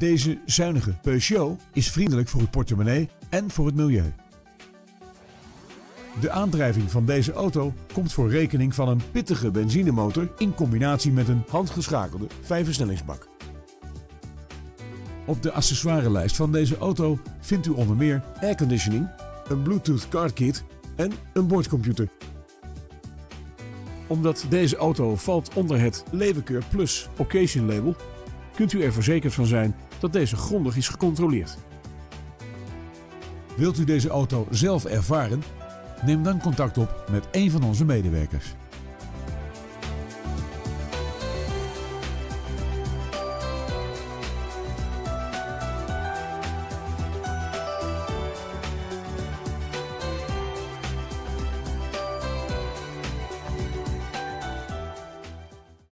Deze zuinige Peugeot is vriendelijk voor het portemonnee en voor het milieu. De aandrijving van deze auto komt voor rekening van een pittige benzinemotor in combinatie met een handgeschakelde vijfversnellingsbak. Op de accessoirelijst van deze auto vindt u onder meer airconditioning, een Bluetooth car kit en een boordcomputer. Omdat deze auto valt onder het Levenkeur Plus Occasion label, kunt u er verzekerd van zijn dat deze grondig is gecontroleerd. Wilt u deze auto zelf ervaren? Neem dan contact op met een van onze medewerkers.